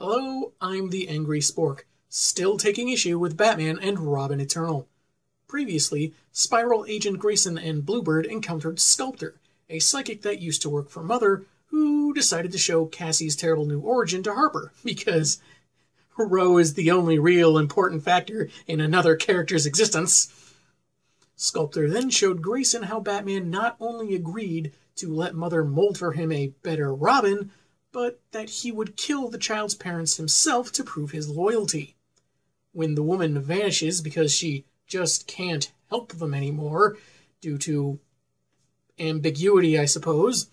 Hello, I'm the Angry Spork, still taking issue with Batman and Robin Eternal. Previously, Spyral Agent Grayson and Bluebird encountered Sculptor, a psychic that used to work for Mother, who decided to show Cassie's terrible new origin to Harper, because Row is the only real important factor in another character's existence. Sculptor then showed Grayson how Batman not only agreed to let Mother mold for him a better Robin, but that he would kill the child's parents himself to prove his loyalty. When the woman vanishes because she just can't help them anymore, due to ambiguity, I suppose,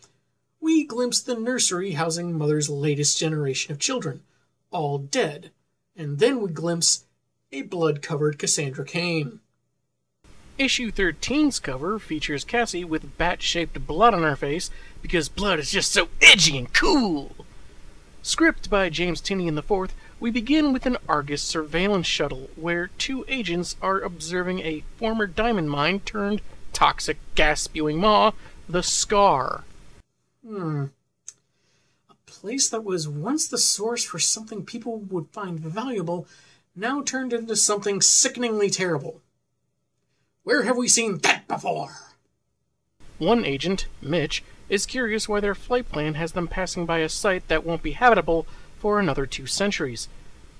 we glimpse the nursery housing Mother's latest generation of children, all dead, and then we glimpse a blood covered Cassandra Cain. Issue 13's cover features Cassie with bat shaped blood on her face because blood is just so edgy and cool. Script by James Tynion IV, we begin with an Argus surveillance shuttle where two agents are observing a former diamond mine turned toxic gas spewing maw, the Scar. Hmm. A place that was once the source for something people would find valuable now turned into something sickeningly terrible. Where have we seen that before? One agent, Mitch, is curious why their flight plan has them passing by a site that won't be habitable for another two centuries.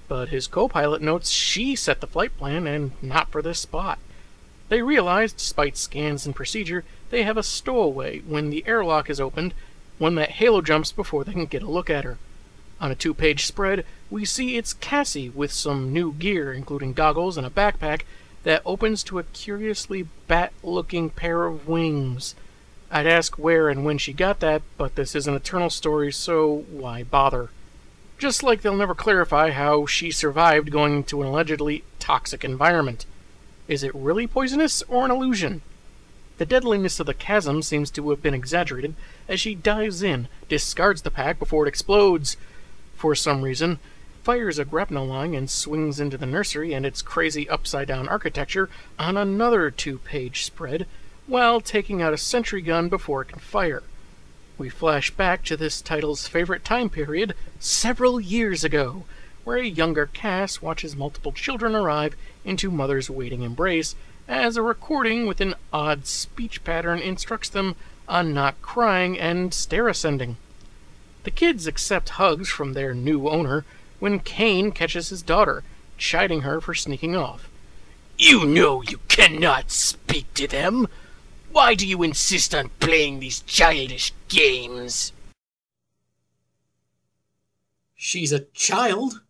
But his co pilot notes she set the flight plan and not for this spot. They realize, despite scans and procedure, they have a stowaway when the airlock is opened, one that halo jumps before they can get a look at her. On a two page spread, we see it's Cassie with some new gear, including goggles and a backpack, that opens to a curiously bat looking pair of wings. I'd ask where and when she got that, but this is an eternal story, so why bother? Just like they'll never clarify how she survived going into an allegedly toxic environment. Is it really poisonous or an illusion? The deadliness of the chasm seems to have been exaggerated as she dives in, discards the pack before it explodes. For some reason, fires a grapnel line and swings into the nursery and its crazy upside down architecture on another two page spread, while taking out a sentry gun before it can fire. We flash back to this title's favorite time period, several years ago, where a younger Cass watches multiple children arrive into Mother's waiting embrace, as a recording with an odd speech pattern instructs them on not crying and stair ascending. The kids accept hugs from their new owner, when Cain catches his daughter, chiding her for sneaking off. You know you cannot speak to them. Why do you insist on playing these childish games? She's a child.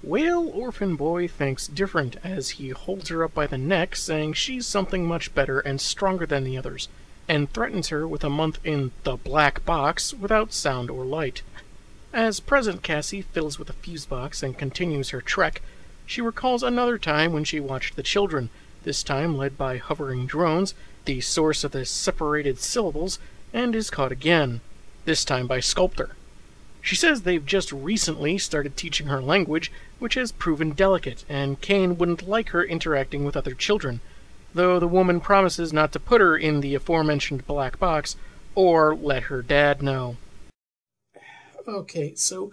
Well, Orphan Boy thinks different as he holds her up by the neck, saying she's something much better and stronger than the others, and threatens her with a month in the black box without sound or light. As present Cassie fills with a fuse box and continues her trek, she recalls another time when she watched the children, this time led by hovering drones, the source of the separated syllables, and is caught again, this time by Sculptor. She says they've just recently started teaching her language, which has proven delicate, and Cain wouldn't like her interacting with other children, though the woman promises not to put her in the aforementioned black box or let her dad know. Okay, so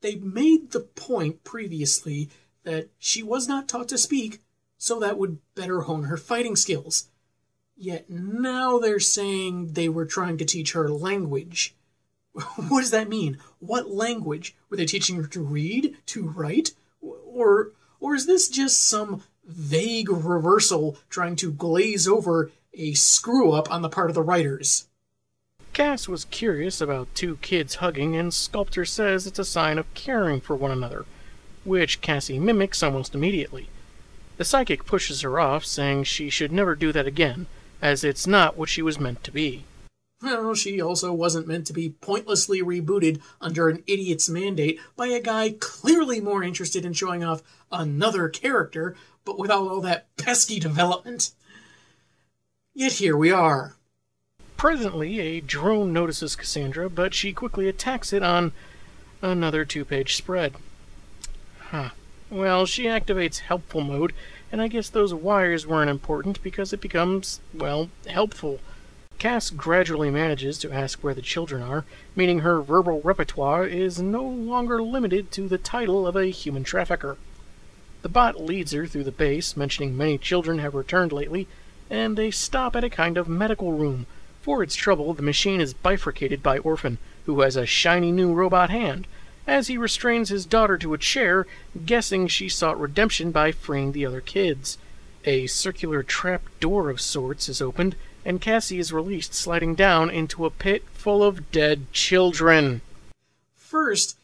they made the point previously that she was not taught to speak, so that would better hone her fighting skills. Yet now they're saying they were trying to teach her language. what does that mean? What language? Were they teaching her to read, to write? Or or is this just some vague reversal trying to glaze over a screw up on the part of the writers? Cass was curious about two kids hugging, and Sculptor says it's a sign of caring for one another, which Cassie mimics almost immediately. The psychic pushes her off, saying she should never do that again, as it's not what she was meant to be. Well, she also wasn't meant to be pointlessly rebooted under an idiot's mandate by a guy clearly more interested in showing off another character, but without all that pesky development. Yet here we are. Presently, a drone notices Cassandra, but she quickly attacks it on another two page spread. Huh. Well, she activates helpful mode, and I guess those wires weren't important because it becomes, well, helpful. Cass gradually manages to ask where the children are, meaning her verbal repertoire is no longer limited to the title of a human trafficker. The bot leads her through the base, mentioning many children have returned lately, and they stop at a kind of medical room. For its trouble, the machine is bifurcated by Orphan, who has a shiny new robot hand, as he restrains his daughter to a chair, guessing she sought redemption by freeing the other kids. A circular trap door of sorts is opened, and Cassie is released, sliding down into a pit full of dead children. First,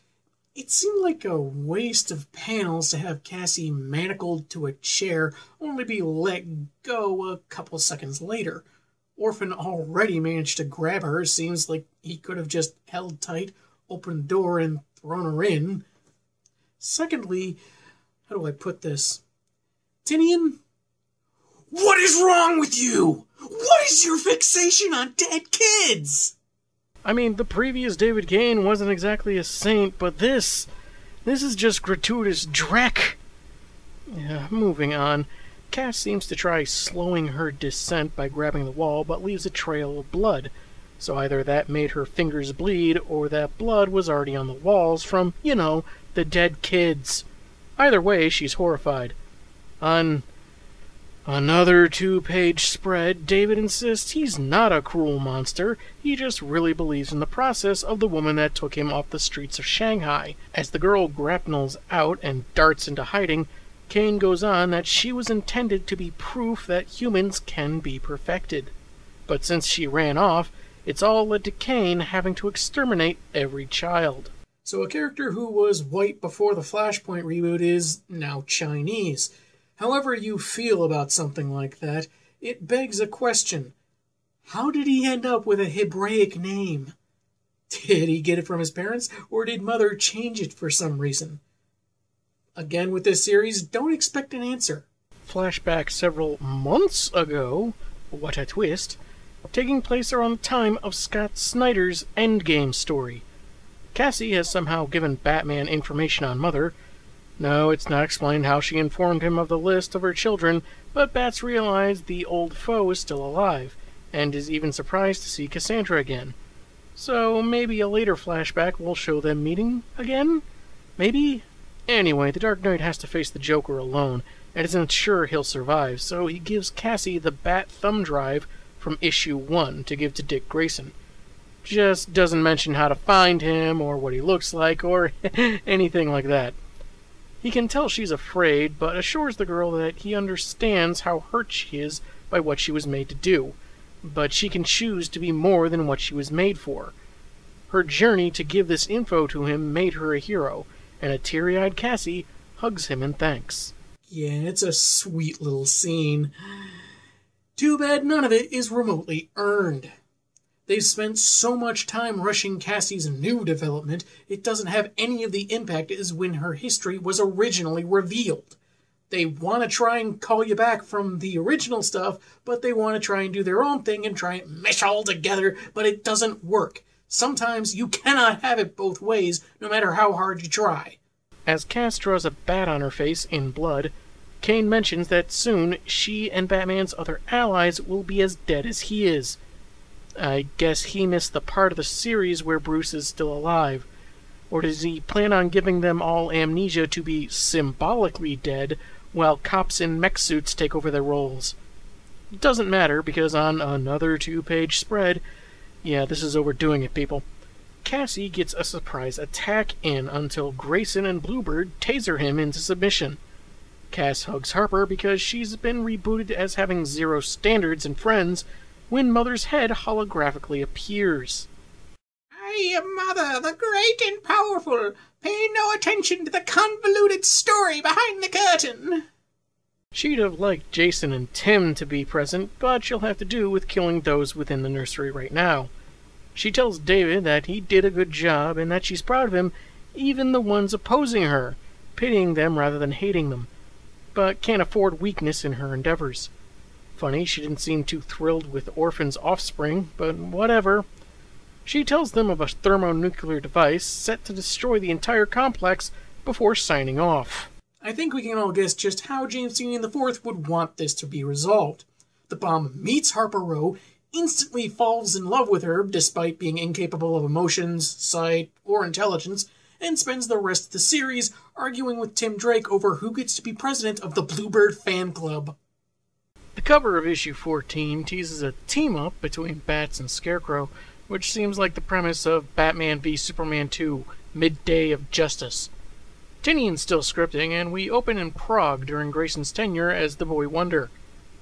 it seemed like a waste of panels to have Cassie manacled to a chair, only to be let go a couple seconds later. Orphan already managed to grab her. Seems like he could have just held tight, opened the door, and her in. Secondly, how do I put this? Tynion, what is wrong with you? What is your fixation on dead kids? I mean, the previous David Cain wasn't exactly a saint, but this. This is just gratuitous dreck. Yeah, moving on. Cass seems to try slowing her descent by grabbing the wall, but leaves a trail of blood. So either that made her fingers bleed, or that blood was already on the walls from, you know, the dead kids. Either way, she's horrified. On another two page spread, David insists he's not a cruel monster, he just really believes in the process of the woman that took him off the streets of Shanghai. As the girl grapnels out and darts into hiding, Cain goes on that she was intended to be proof that humans can be perfected. But since she ran off, it's all led to Cain having to exterminate every child. So a character who was white before the Flashpoint reboot is now Chinese. However you feel about something like that, it begs a question. How did he end up with a Hebraic name? Did he get it from his parents, or did Mother change it for some reason? Again, with this series, don't expect an answer. Flashback several months ago, what a twist, taking place around the time of Scott Snyder's Endgame story. Cassie has somehow given Batman information on Mother. No, it's not explained how she informed him of the list of her children, but Bats realized the old foe is still alive, and is even surprised to see Cassandra again. So maybe a later flashback will show them meeting again? Maybe? Anyway, the Dark Knight has to face the Joker alone, and isn't sure he'll survive, so he gives Cassie the Bat thumb drive from issue 1 to give to Dick Grayson. Just doesn't mention how to find him, or what he looks like, or anything like that. He can tell she's afraid, but assures the girl that he understands how hurt she is by what she was made to do, but she can choose to be more than what she was made for. Her journey to give this info to him made her a hero, and a teary eyed Cassie hugs him in thanks. Yeah, it's a sweet little scene. Too bad none of it is remotely earned. They've spent so much time rushing Cassie's new development, it doesn't have any of the impact as when her history was originally revealed. They want to try and call you back from the original stuff, but they want to try and do their own thing and try and mesh all together, but it doesn't work. Sometimes you cannot have it both ways, no matter how hard you try. As Cass draws a bat on her face in blood, Cain mentions that soon she and Batman's other allies will be as dead as he is. I guess he missed the part of the series where Bruce is still alive. Or does he plan on giving them all amnesia to be symbolically dead while cops in mech suits take over their roles? Doesn't matter because on another two page spread, yeah, this is overdoing it, people. Cassie gets a surprise attack in until Grayson and Bluebird taser him into submission. Cass hugs Harper because she's been rebooted as having zero standards and friends when Mother's head holographically appears. I am Mother, the great and powerful. Pay no attention to the convoluted story behind the curtain. She'd have liked Jason and Tim to be present, but she'll have to do with killing those within the nursery right now. She tells David that he did a good job and that she's proud of him, even the ones opposing her, pitying them rather than hating them, but can't afford weakness in her endeavors. Funny, she didn't seem too thrilled with Orphan's offspring, but whatever. She tells them of a thermonuclear device set to destroy the entire complex before signing off. I think we can all guess just how James Tynion IV would want this to be resolved. The bomb meets Harper Row, instantly falls in love with her despite being incapable of emotions, sight, or intelligence, and spends the rest of the series arguing with Tim Drake over who gets to be president of the Bluebird fan club. The cover of issue 14 teases a team up between Bats and Scarecrow, which seems like the premise of Batman v Superman 2 Midday of Justice. Tynion's still scripting, and we open in Prague during Grayson's tenure as the Boy Wonder.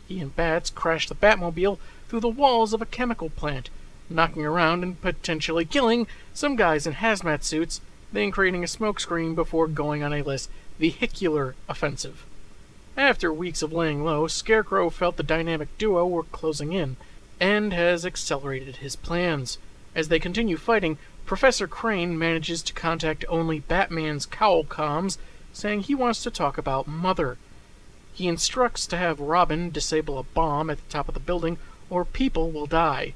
He and Bats crash the Batmobile through the walls of a chemical plant, knocking around and potentially killing some guys in hazmat suits, then creating a smokescreen before going on a less vehicular offensive. After weeks of laying low, Scarecrow felt the dynamic duo were closing in, and has accelerated his plans. As they continue fighting, Professor Crane manages to contact only Batman's cowl comms, saying he wants to talk about Mother. He instructs to have Robin disable a bomb at the top of the building, or people will die.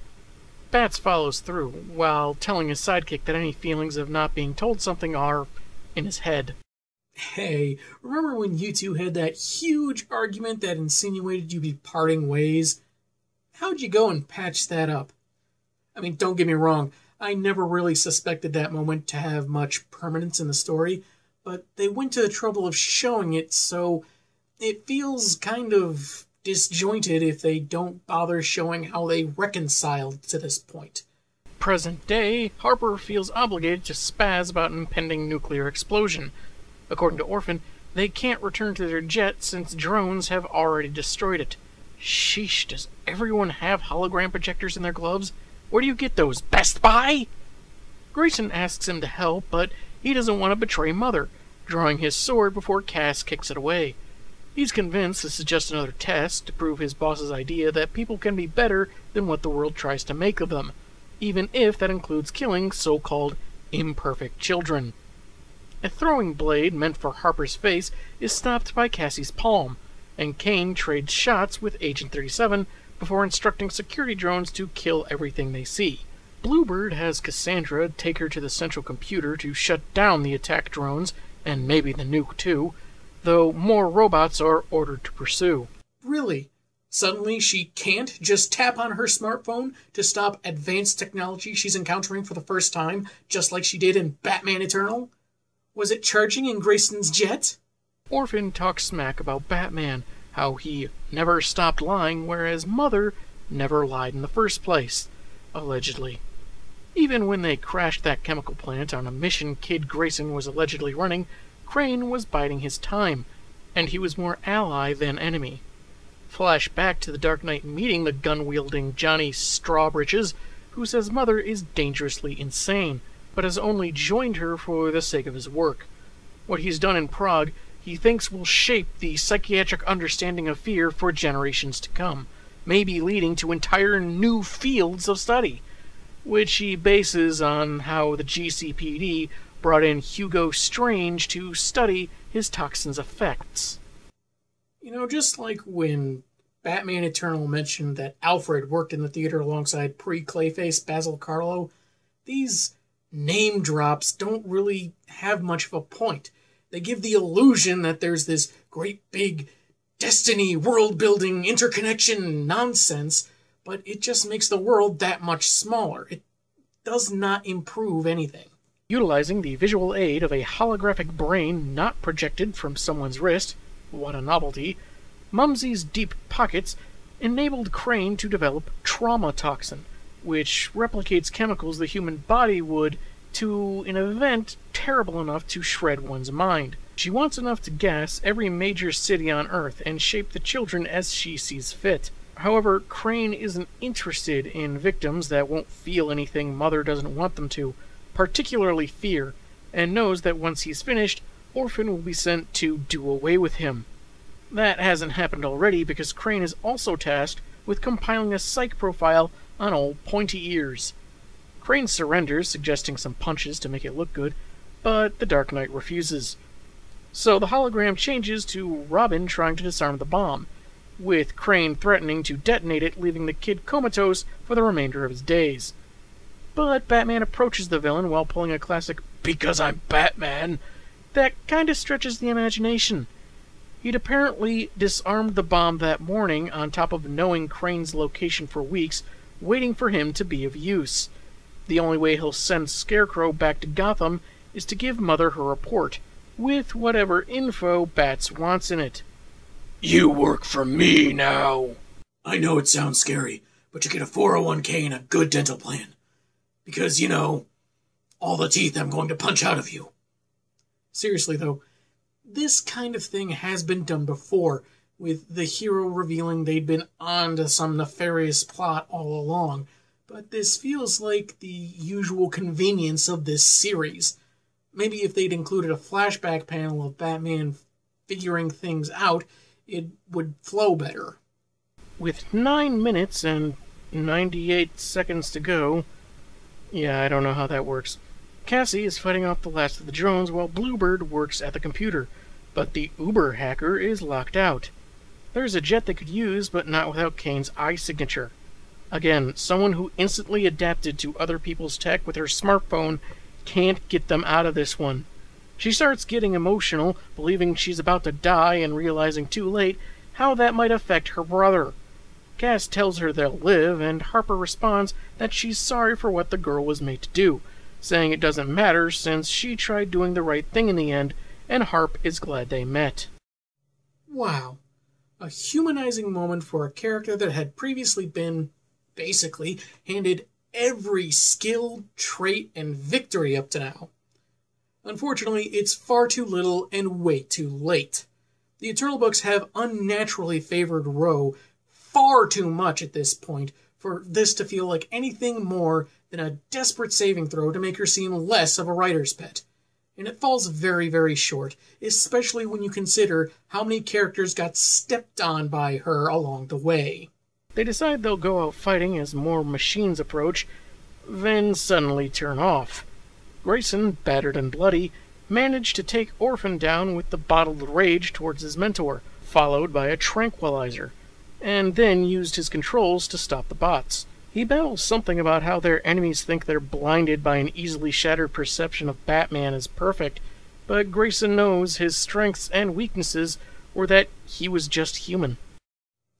Bats follows through, while telling his sidekick that any feelings of not being told something are in his head. Hey, remember when you two had that huge argument that insinuated you'd be parting ways? How'd you go and patch that up? I mean, don't get me wrong, I never really suspected that moment to have much permanence in the story, but they went to the trouble of showing it, so it feels kind of disjointed if they don't bother showing how they reconciled to this point. Present day, Harper feels obligated to spaz about an impending nuclear explosion. According to Orphan, they can't return to their jet since drones have already destroyed it. Sheesh, does everyone have hologram projectors in their gloves? Where do you get those? Best Buy? Grayson asks him to help, but he doesn't want to betray Mother, drawing his sword before Cass kicks it away. He's convinced this is just another test to prove his boss's idea that people can be better than what the world tries to make of them, even if that includes killing so called imperfect children. A throwing blade meant for Harper's face is stopped by Cassie's palm, and Cain trades shots with Agent 37 before instructing security drones to kill everything they see. Bluebird has Cassandra take her to the central computer to shut down the attack drones, and maybe the nuke too, though more robots are ordered to pursue. Really? Suddenly she can't just tap on her smartphone to stop advanced technology she's encountering for the first time, just like she did in Batman Eternal? Was it charging in Grayson's jet? Orphan talks smack about Batman, how he never stopped lying, whereas Mother never lied in the first place, allegedly. Even when they crashed that chemical plant on a mission Kid Grayson was allegedly running, Crane was biding his time, and he was more ally than enemy. Flash back to the Dark Knight meeting the gun wielding Johnny Strawbridges, who says Mother is dangerously insane, but has only joined her for the sake of his work. What he's done in Prague, he thinks will shape the psychiatric understanding of fear for generations to come, maybe leading to entire new fields of study, which he bases on how the GCPD brought in Hugo Strange to study his toxin's effects. You know, just like when Batman Eternal mentioned that Alfred worked in the theater alongside pre Clayface Basil Carlo, these name drops don't really have much of a point. They give the illusion that there's this great big destiny, world building, interconnection nonsense, but it just makes the world that much smaller. It does not improve anything. Utilizing the visual aid of a holographic brain not projected from someone's wrist, what a novelty, Mumsy's deep pockets enabled Crane to develop trauma toxin, which replicates chemicals the human body would to an event terrible enough to shred one's mind. She wants enough to gas every major city on Earth and shape the children as she sees fit. However, Crane isn't interested in victims that won't feel anything Mother doesn't want them to, particularly fear, and knows that once he's finished, Orphan will be sent to do away with him. That hasn't happened already because Crane is also tasked with compiling a psych profile on old pointy ears. Crane surrenders, suggesting some punches to make it look good, but the Dark Knight refuses. So the hologram changes to Robin trying to disarm the bomb, with Crane threatening to detonate it, leaving the kid comatose for the remainder of his days. But Batman approaches the villain while pulling a classic Because I'm Batman that kinda stretches the imagination. He'd apparently disarmed the bomb that morning on top of knowing Crane's location for weeks, waiting for him to be of use. The only way he'll send Scarecrow back to Gotham is to give Mother her report, with whatever info Bats wants in it. You work for me now. I know it sounds scary, but you get a 401k and a good dental plan. Because, you know, all the teeth I'm going to punch out of you. Seriously, though, this kind of thing has been done before, with the hero revealing they'd been onto some nefarious plot all along. But this feels like the usual convenience of this series. Maybe if they'd included a flashback panel of Batman figuring things out, it would flow better. With 9 minutes and 98 seconds to go. Yeah, I don't know how that works. Cassie is fighting off the last of the drones while Bluebird works at the computer, but the Uber hacker is locked out. There's a jet they could use, but not without Cain's eye signature. Again, someone who instantly adapted to other people's tech with her smartphone can't get them out of this one. She starts getting emotional, believing she's about to die and realizing too late how that might affect her brother. Cass tells her they'll live, and Harper responds that she's sorry for what the girl was made to do, saying it doesn't matter since she tried doing the right thing in the end, and Harp is glad they met. Wow. A humanizing moment for a character that had previously been, basically, handed every skill, trait, and victory up to now. Unfortunately, it's far too little and way too late. The Eternal books have unnaturally favored Row far too much at this point for this to feel like anything more than a desperate saving throw to make her seem less of a writer's pet. And it falls very, very short, especially when you consider how many characters got stepped on by her along the way. They decide they'll go out fighting as more machines approach, then suddenly turn off. Grayson, battered and bloody, managed to take Orphan down with the bottled rage towards his mentor, followed by a tranquilizer, and then used his controls to stop the bots. He babbles something about how their enemies think they're blinded by an easily shattered perception of Batman as perfect, but Grayson knows his strengths and weaknesses were that he was just human.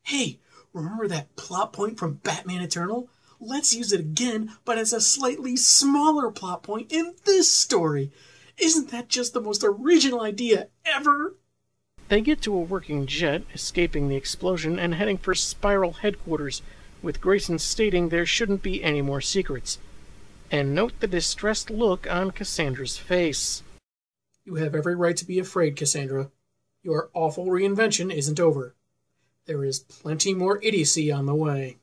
Hey, remember that plot point from Batman Eternal? Let's use it again, but as a slightly smaller plot point in this story. Isn't that just the most original idea ever? They get to a working jet, escaping the explosion and heading for Spyral headquarters, with Grayson stating there shouldn't be any more secrets. And note the distressed look on Cassandra's face. You have every right to be afraid, Cassandra. Your awful reinvention isn't over. There is plenty more idiocy on the way.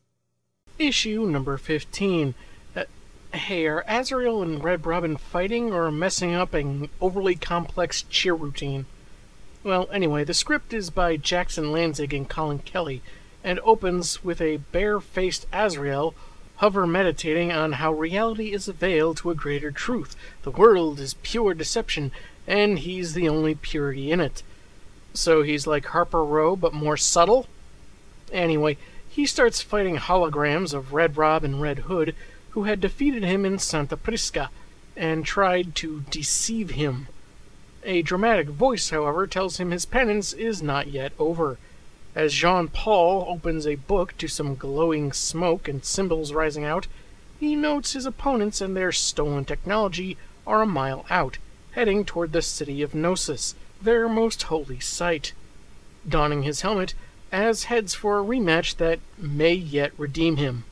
Issue number 15. Uh, hey, are Azrael and Red Robin fighting or messing up an overly complex cheer routine? Well, anyway, the script is by Jackson Lanzing and Colin Kelly, and opens with a bare-faced Azrael hover meditating on how reality is a veil to a greater truth. The world is pure deception, and he's the only purity in it. So he's like Harper Row, but more subtle? Anyway, he starts fighting holograms of Red Rob and Red Hood, who had defeated him in Santa Prisca, and tried to deceive him. A dramatic voice, however, tells him his penance is not yet over. As Jean Paul opens a book to some glowing smoke and symbols rising out, he notes his opponents and their stolen technology are a mile out, heading toward the city of Gnosis, their most holy site. Donning his helmet, Az heads for a rematch that may yet redeem him.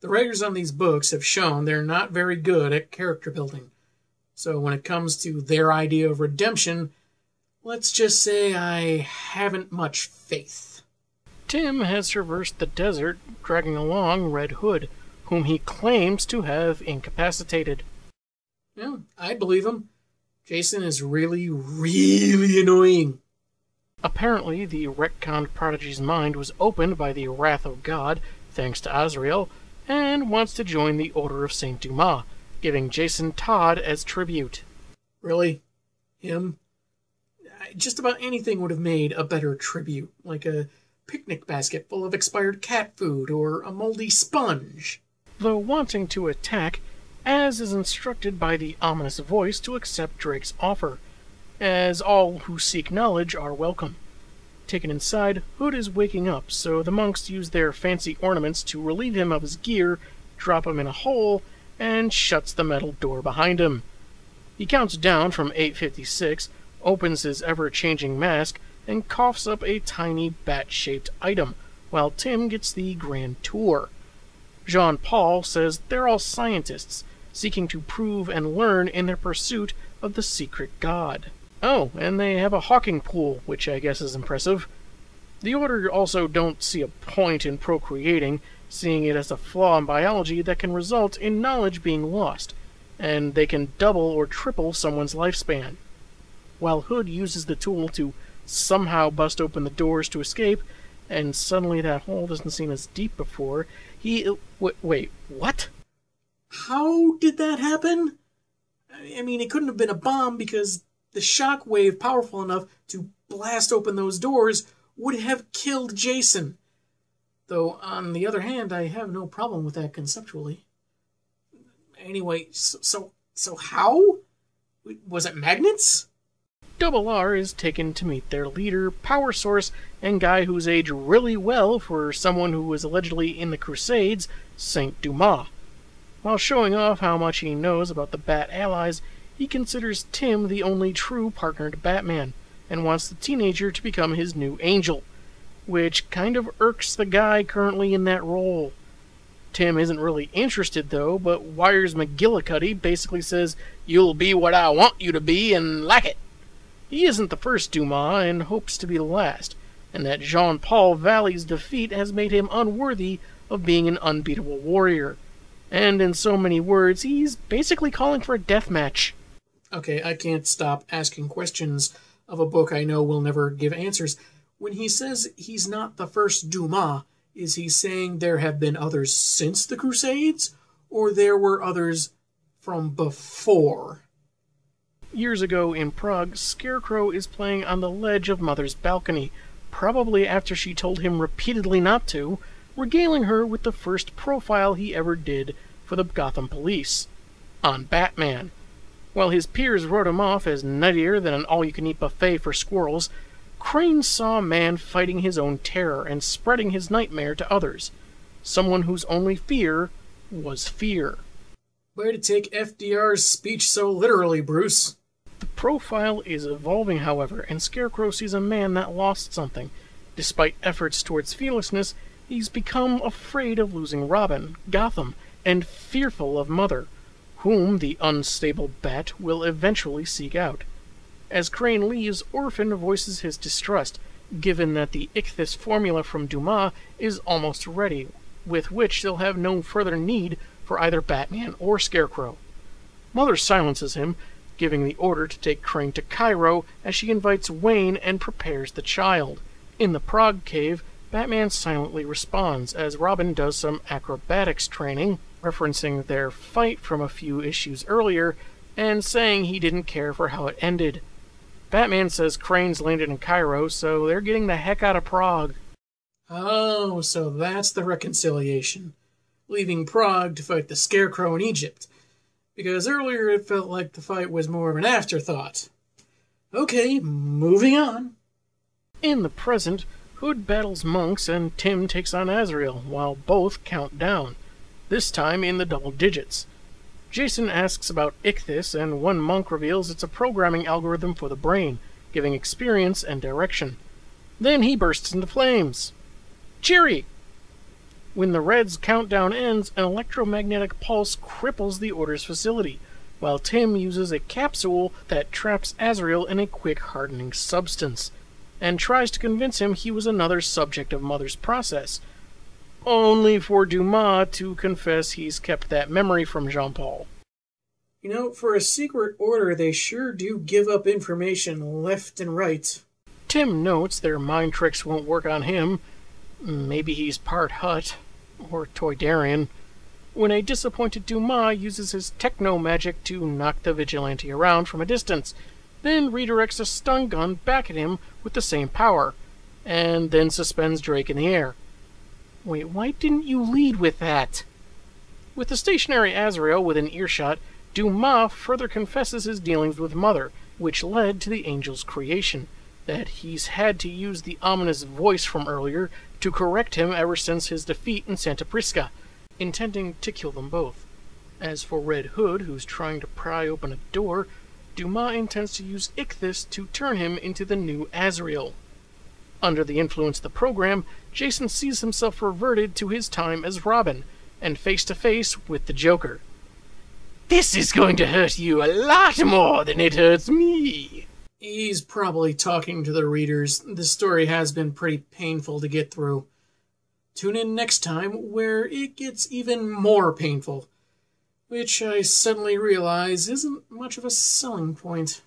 The writers on these books have shown they're not very good at character building. So when it comes to their idea of redemption, let's just say I haven't much faith. Tim has traversed the desert, dragging along Red Hood, whom he claims to have incapacitated. Yeah, I believe him. Jason is really, really annoying. Apparently, the retconned prodigy's mind was opened by the wrath of God, thanks to Azrael, and wants to join the Order of Saint Dumas, giving Jason Todd as tribute. Really? Him? Just about anything would have made a better tribute, like a picnic basket full of expired cat food or a moldy sponge. Though wanting to attack, Az is instructed by the ominous voice to accept Drake's offer, as all who seek knowledge are welcome. Taken inside, Hood is waking up, so the monks use their fancy ornaments to relieve him of his gear, drop him in a hole, and shuts the metal door behind him. He counts down from 856, opens his ever changing mask, and coughs up a tiny bat shaped item, while Tim gets the grand tour. Jean Paul says they're all scientists, seeking to prove and learn in their pursuit of the secret god. Oh, and they have a hawking pool, which I guess is impressive. The Order also don't see a point in procreating, seeing it as a flaw in biology that can result in knowledge being lost, and they can double or triple someone's lifespan. While Hood uses the tool to somehow bust open the doors to escape, and suddenly that hole doesn't seem as deep before, he. Wait, wait what? How did that happen? I mean, it couldn't have been a bomb because the shock wave powerful enough to blast open those doors would have killed Jason. Though, on the other hand, I have no problem with that conceptually. Anyway, so so, so how? Was it magnets? Double R is taken to meet their leader, power source, and guy who's aged really well for someone who was allegedly in the Crusades, Saint Dumas. While showing off how much he knows about the Bat allies, he considers Tim the only true partner to Batman, and wants the teenager to become his new angel, which kind of irks the guy currently in that role. Tim isn't really interested though, but Wires McGillicuddy basically says, You'll be what I want you to be and like it. He isn't the first Dumas and hopes to be the last, and that Jean Paul Valley's defeat has made him unworthy of being an unbeatable warrior. And in so many words, he's basically calling for a death match. Okay, I can't stop asking questions of a book I know will never give answers. When he says he's not the first Dumas, is he saying there have been others since the Crusades, or there were others from before? Years ago in Prague, Scarecrow is playing on the ledge of Mother's balcony, probably after she told him repeatedly not to, regaling her with the first profile he ever did for the Gotham police on Batman. While his peers wrote him off as nuttier than an all you can eat buffet for squirrels, Crane saw a man fighting his own terror and spreading his nightmare to others. Someone whose only fear was fear. Way to take FDR's speech so literally, Bruce. The profile is evolving, however, and Scarecrow sees a man that lost something. Despite efforts towards fearlessness, he's become afraid of losing Robin, Gotham, and fearful of Mother, whom the unstable Bat will eventually seek out. As Crane leaves, Orphan voices his distrust, given that the Ichthys formula from Dumas is almost ready, with which they'll have no further need for either Batman or Scarecrow. Mother silences him, giving the order to take Crane to Cairo as she invites Wayne and prepares the child. In the Prague cave, Batman silently responds as Robin does some acrobatics training, referencing their fight from a few issues earlier, and saying he didn't care for how it ended. Batman says Crane's landed in Cairo, so they're getting the heck out of Prague. Oh, so that's the reconciliation. Leaving Prague to fight the Scarecrow in Egypt because earlier it felt like the fight was more of an afterthought. Okay, moving on. In the present, Hood battles monks and Tim takes on Azrael, while both count down, this time in the double digits. Jason asks about Ichthys, and one monk reveals it's a programming algorithm for the brain, giving experience and direction. Then he bursts into flames. Cheery! When the Red's countdown ends, an electromagnetic pulse cripples the Order's facility, while Tim uses a capsule that traps Azrael in a quick hardening substance, and tries to convince him he was another subject of Mother's process, only for Dumas to confess he's kept that memory from Jean Paul. You know, for a secret order, they sure do give up information left and right. Tim notes their mind tricks won't work on him, Maybe he's part Hutt or Toydarian. When a disappointed Dumas uses his techno magic to knock the vigilante around from a distance, then redirects a stun gun back at him with the same power, and then suspends Drake in the air. Wait, why didn't you lead with that? With the stationary Azrael within earshot, Dumas further confesses his dealings with Mother, which led to the angel's creation, that he's had to use the ominous voice from earlier to correct him ever since his defeat in Santa Prisca, intending to kill them both. As for Red Hood, who's trying to pry open a door, Dumas intends to use Ichthys to turn him into the new Azrael. Under the influence of the program, Jason sees himself reverted to his time as Robin, and face to face with the Joker. This is going to hurt you a lot more than it hurts me. He's probably talking to the readers. This story has been pretty painful to get through. Tune in next time where it gets even more painful, which I suddenly realize isn't much of a selling point.